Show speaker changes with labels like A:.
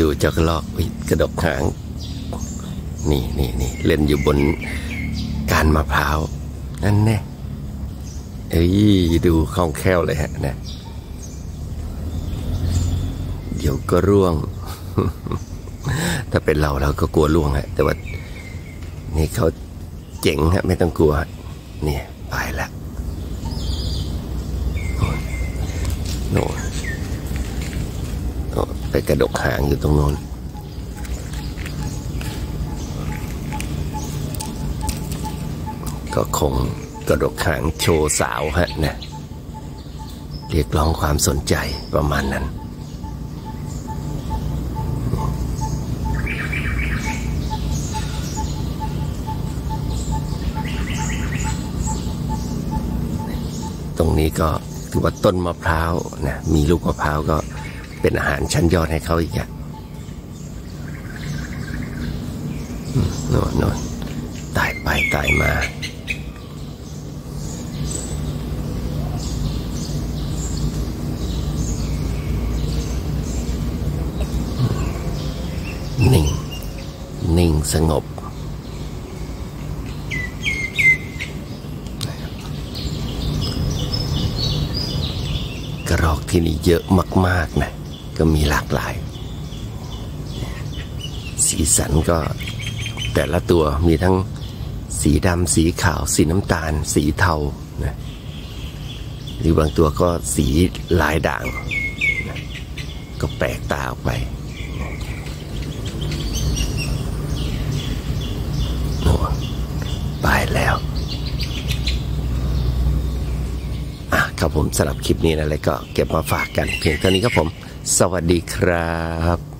A: ดูเจ้ากระลอกกระดกหาง นี่นี่นี่เล่นอยู่บนการมะพร้าว นั่นแน่เอ้ยดูคล่องแคล่วเลยฮะนะเดี๋ยวก็ร่วง ถ้าเป็นเราเราก็กลัวร่วงฮะแต่ว่า นี่เขาเจ๋งฮะ ไม่ต้องกลัว เนี่ยไปละโน่นโน่น ไปกระดกหางอยู่ตรงโน้นก็คงกระดกหางโชว์สาวฮะนะเรียกร้องความสนใจประมาณนั้น ตรงนี้ก็ถือว่าต้นมะพร้าวนะมีลูกมะพร้าวก็ เป็นอาหารชั้นยอดให้เขาอีกอย่างอืมโน่นโน่นตายไปตายมา นิ่ง นิ่งสงบกระรอกที่นี่เยอะมาก ๆ นะ ก็มีหลากหลาย สีสันก็แต่ละตัวมีทั้งสีดำสีขาว สีน้ำตาล สีเทานะหรือบางตัวก็สีลายด่างนะก็แปลกตาออกไปน่นไปแล้ว อะ ครับผมสำหรับคลิปนี้นะอะไรก็เก็บมาฝากกันเพียงเท่านี้ครับผม สวัสดีครับ